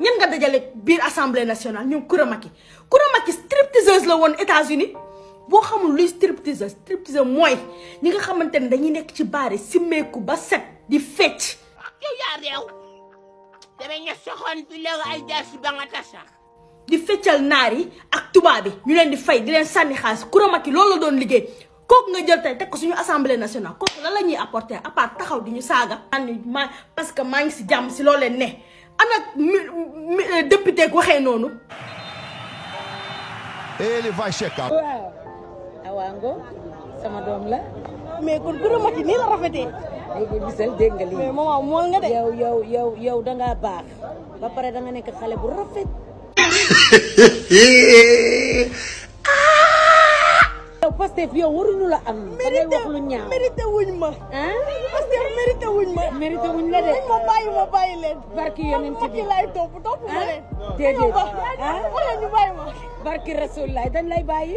ñan nga dajale biir assemblée nationale ñoom Coura Macky Coura Macky stripteaseuse la woon États-Unis boo xamul luy striptease striptease mooy ñi nga xamante ne dañuy nekk ci baare simmeeku ba set di fecc yow yaa réew dama ña soxoon bi léegi ay jaasi ba nga tasa di feccal naar yi ak tubaab bi ñu leen di fay di leen sànni xaalis Coura Macky loolu la doon liggéey kooku nga jël tey teg ko suñu assemblée nationale kooku lan la ñuy apporter à part taxaw di ñu saaga. ma parce que maa ngi si jàmm si loolee ne ana euh, député ku waxee noonu. ele vai checar. waaw awango sama doom la. mais kon gërëm ma ci nii la rafetee. léegi gisal dégg nga lii. mais maman mool nga de. yow yow yow yow da ngaa baax. ba pare da nga nekk xale bu rafet. yow Pastef yow waruñu la am. da ngay wax lu ñaaw mérité wuñ ma. ah Pastef mérité wuñ ma. mérité wuñ la de. ma bàyyi ma bàyyi leen. barki yonent bi barki laay topp topp ma leen. déedéet ah wala ñu bàyyi ma. barki rasul laay dañ lay bàyyi.